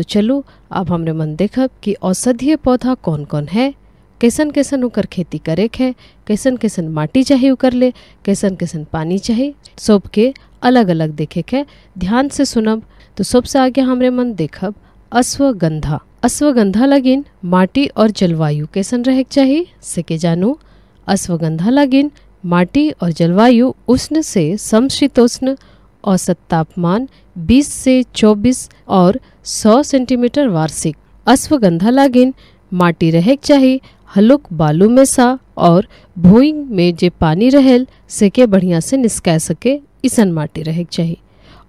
तो चलो, अब हमरे मन देखब कि औषधीय पौधा कौन कौन है। कैसन कैसन ओकर खेती करे है कैसन कैसन माटी चाहिए ओकर ले कैसन कैसन पानी चाहिए सबके अलग अलग देखे के। ध्यान से सुनब तो सबसे आगे हमरे मन देखब, अश्वगंधा। अश्वगंधा लगिन माटी और जलवायु कैसन रहे चाहिए से के जानू? अश्वगंधा लगिन माटी और जलवायु उष्ण से समशीतोष्ण औसत तापमान 20 से 24 और 100 सेंटीमीटर वार्षिक। अश्वगंधा लागिन, माटी रहे चाहिए, हलुक बालू में सा और भूई में जे पानी रहेल से के बढ़िया से निस्का सके, इसन माटी रहे चाहिए।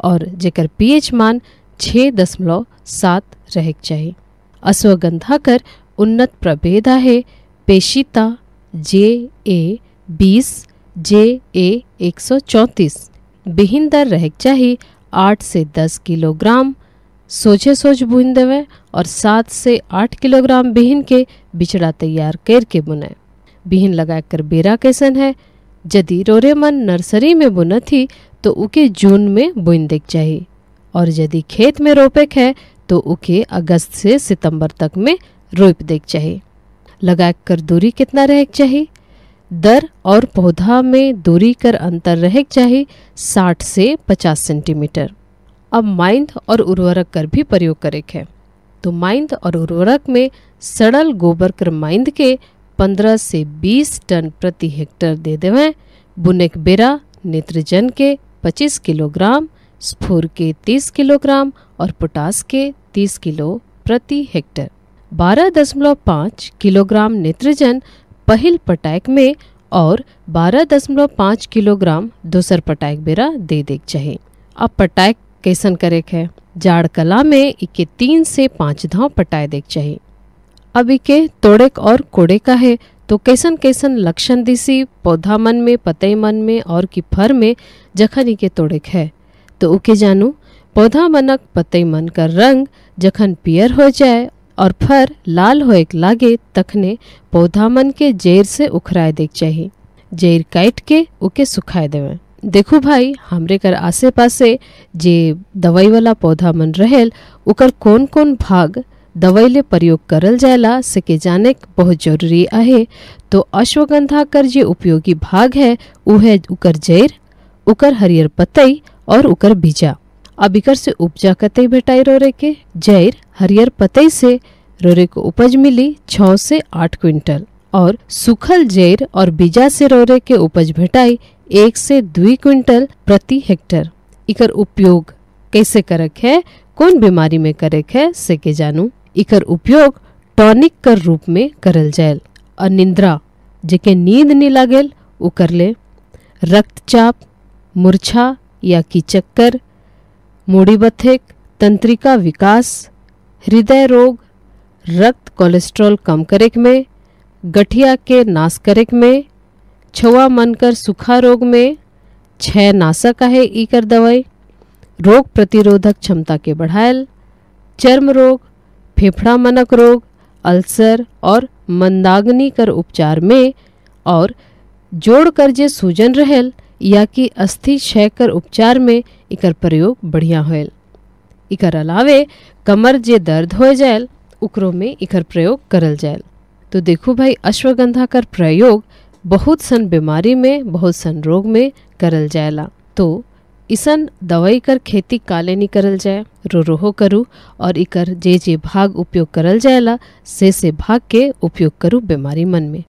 और जेकर पीएच मान छः दशमलव सात रहे के चाहिए। अश्वगंधा कर उन्नत प्रभेद है पेशिता, जे ए बीस, जे ए एक सौ चौंतीस। बिहिन दर रहे चाहिए आठ से दस किलोग्राम सोझे सोझ बुन देवे और सात से आठ किलोग्राम बिहिन के बिचड़ा तैयार कर के बुने। बिहिन लगा कर बेरा कैसन है। यदि रोरे मन नर्सरी में बुनत ही तो उके जून में बुन देक चाहिए और यदि खेत में रोपे के है तो उके अगस्त से सितंबर तक में रोप देक चाहिए लगा कर दूरी कितना रहे चाहिए दर और पौधा में दूरी कर अंतर रहे चाहिए साठ से पचास सेंटीमीटर। अब माइंद और उर्वरक कर भी प्रयोग करे है तो माइंद और उर्वरक में सड़ल गोबर कर माइंद के 15 से 20 टन प्रति हेक्टर दे देवें। बुनेक बेरा, नेत्रजन के 25 किलोग्राम, स्फूर के 30 किलोग्राम और पोटास के 30 किलो प्रति हेक्टर। 12.5 किलोग्राम नेत्रजन पहिल पटाक में और 12.5 किलोग्राम दोसर पटाक बेरा दे देक चाहिए अब पटाक कैसन करे है? जाड़ कला में इके तीन से पाँच धाव पटाए देक चाहिए अब इके तोड़ेक और कोड़े का है तो कैसन कैसन लक्षण दिसी पौधा मन में, पतई मन में और की फर में जखन इके तोड़ेक है? तो उके जानू, पौधा मनक पतई मन का रंग जखन पियर हो जाए और फर लाल होए लागे तखने पौधा मन के जैर से उखराए देक चाहिए जैर काट के उके सुखाए देवे। देखो भाई, हमरे कर आसे पासे जे दवाई वाला पौधा मन रहेल, उकर कौन कौन भाग दवाई ले प्रयोग करल जाएला से के जाने बहुत ज़रूरी आहे। तो अश्वगंधा कर जे उपयोगी भाग है उ है उकर जैर, उकर हरियर पतई और उकर बीजा। अब इकर से उपजा कतई भेटाई रोरे के। जैर, हरियर पतई से रोरे को उपज मिली छः से आठ क्विंटल और सूखल जैर और बीजा से रोरे के उपज भेटाई एक से दुई क्विंटल प्रति हेक्टर। इकर उपयोग कैसे करक है? कौन बीमारी में करक है? से के जानू। इकर उपयोग टॉनिक कर रूप में करल जायल और निंद्रा जेके नींद नहीं लागेल उ कर ले। रक्तचाप, मूर्छा या की चक्कर मूड़ी बथेक तंत्रिका विकास, हृदय रोग, रक्त कोलेस्ट्रॉल कम करेक में, गठिया के नाश करेक में छुआ मनकर सूखा रोग में, छह नाशक आहे ई कर दवाई, रोग प्रतिरोधक क्षमता के बढ़ायल, चर्म रोग, फेफड़ा मनक रोग, अल्सर और मंदाग्नि कर उपचार में और जोड़ कर जे सूजन रहेल या कि अस्थि क्षय कर उपचार में इकर प्रयोग बढ़िया होयल इकर अलावे कमर जे दर्द हो जायल उकरो में इकर प्रयोग करल जायल तो देखो भाई, अश्वगंधा कर प्रयोग बहुत सन बीमारी में, बहुत सन रोग में करल जाएला। तो इसन दवाई कर खेती काले नहीं करल जाए, रो रोहो करू और इकर जे जे भाग उपयोग करल जाएला, से से भाग के उपयोग करू बीमारी मन में।